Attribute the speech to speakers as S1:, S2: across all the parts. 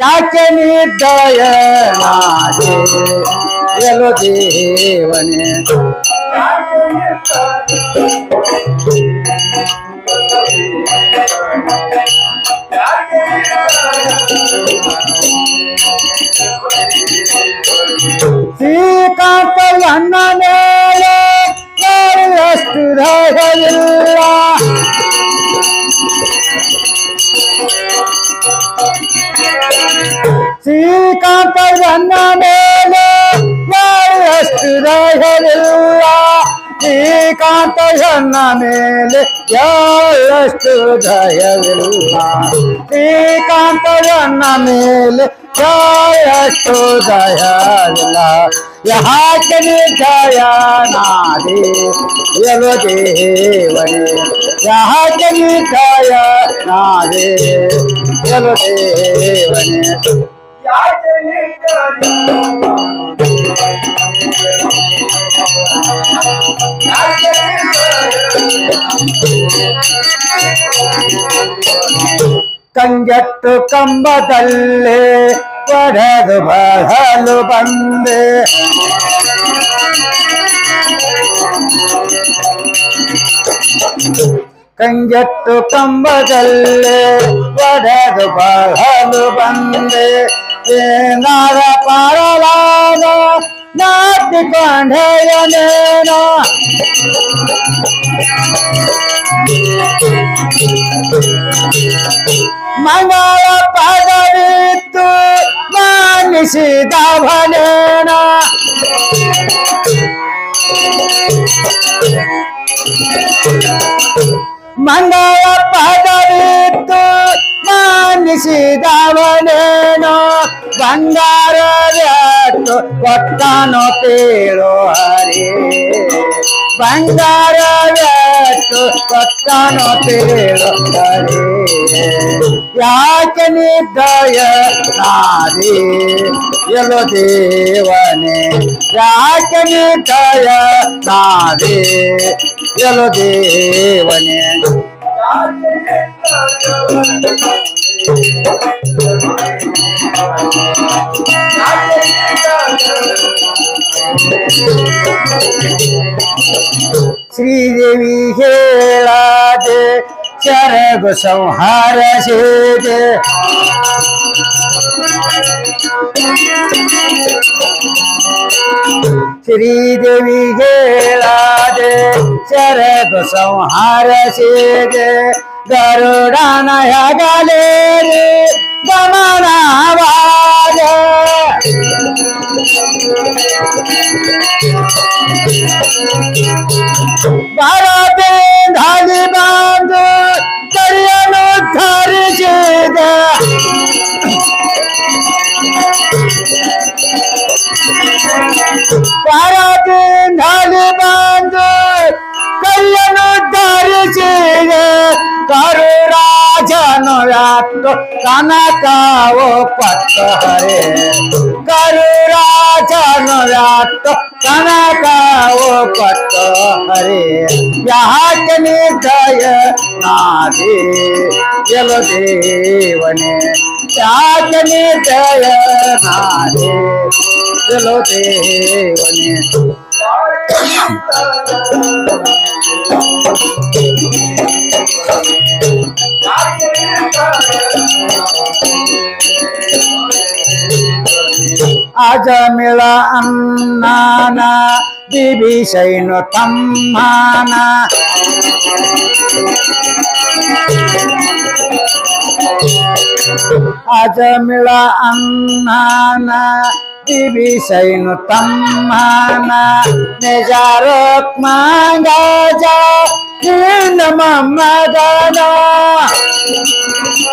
S1: ಯಾಕೆ ನಿರ್ದಯನಾದೆ ಎಲೋ ದೇವನೇ ಶ್ರೀಕಾಂತ ಅನ್ನ श्रीकांत रन्ना मेले अष्ट धरुआ श्रीकांत रन्ना मेले अष्ट धरुआ श्रीकांत रन्ना मेले अष्ट धरुला यहाँ के जया नारे यव देवरे यहाँ के जया नारे यव देवरे ಕಂಗೆಟ್ಟು ಕಂಬದಲ್ಲೇ ಒಡೆದು ಬರಲು ಬಂದೆ ಕಂಗೆಟ್ಟು ಕಂಬದಲ್ಲೇ ಒಡೆದು ಬರಲು ಬಂದೆ ಏನಾರ ಪಾರಲಾದ ನಾಟಿಕೊಂಡೆಯನೇನೋ ಮಂಗಳ ಪದವಿತ್ತು ಮಾನಿಸಿದವನೇನ ಮಂಗಳ ಪದವಿತ್ತು ಮಾನಿಸಿದವನೇನೋ ಬಂಗಾರವ್ಯಾಟ್ಟು ಕೊಟ್ಟನು ತೇಳೋ ಹರಿ ಬಂಗಾರವ್ಯಾಟ್ಟು ಕೊಟ್ಟನು ತೇಳೋ ಹರಿ ಯಾಕೆ ನಿದ್ದಯ ನಾರಿ? ಎಲು ದೇವನೇ. ಯಾಕೆ ನಿದ್ದಯ ನಾರಿ? ಎಲು ದೇವನೇ. श्रीदेवी हेलाते चरग संहार सेते। श्रीदेवी हेलाते चरग संहार सेते। गरुडानया गाले रे गमनावा भारत धाली बाँध, करियनो धर जेद भारत धाली बाँध करियनो धर जेद कर राजन रात काना का वो हरे करू राजन रात कनका वो पत हरे यहाँ के निर्दय नादे जल देवने यहाँ के निर्दय नादे जल देवने
S2: Thank you.
S1: आज मिला अन्ना दिवी तम्माना। आज मिला अन्ना दिवी सैन तम्माना। नजार मांगा जा मम्मा गाना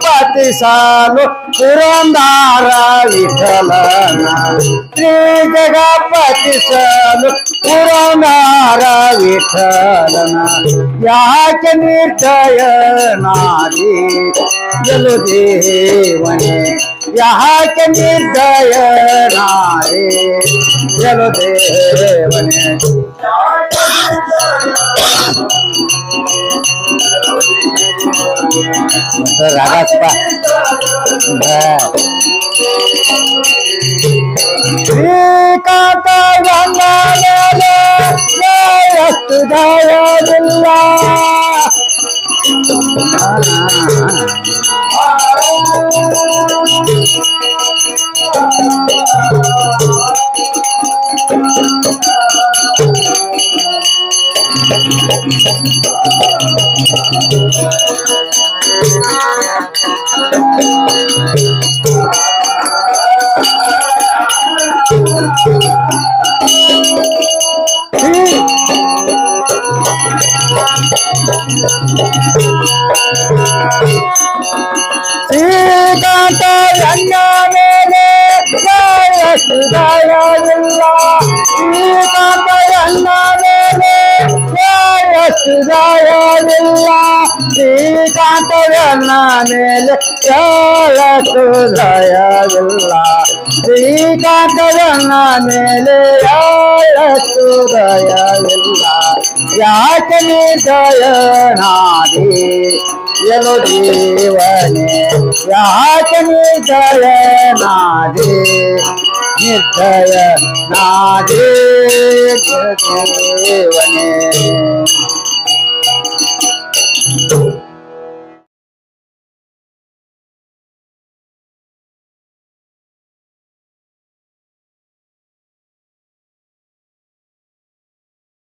S1: ಜಗ ಪತಿಸಲು ಪುರಂದಾರ ವಿಠಲನ ಶ್ರೀ ಜಗಪತಿಸಲು ಪುರಂದಾರ ವಿಠಲನ ಯಾಕೆ ನಿರ್ದಯನಾದಿ ಜಲು ದೇವನೇ ಯಾಕೆ ನಿರ್ದಯನಾದಿ ಜಲು ದೇವನೇ ರಾಗಪ್ಪ ಶ್ರೀಕಾಂತ ಗಂಗಾಧರ ಜಯಸ್ತು I'm जयविल्ला श्रीकांत रणामेले यालतु जयविल्ला श्रीकांत रणामेले यालतु जयविल्ला याचने जयनाधि यलो जीवने याचने जयनाधि निर्जय नाधि जीवने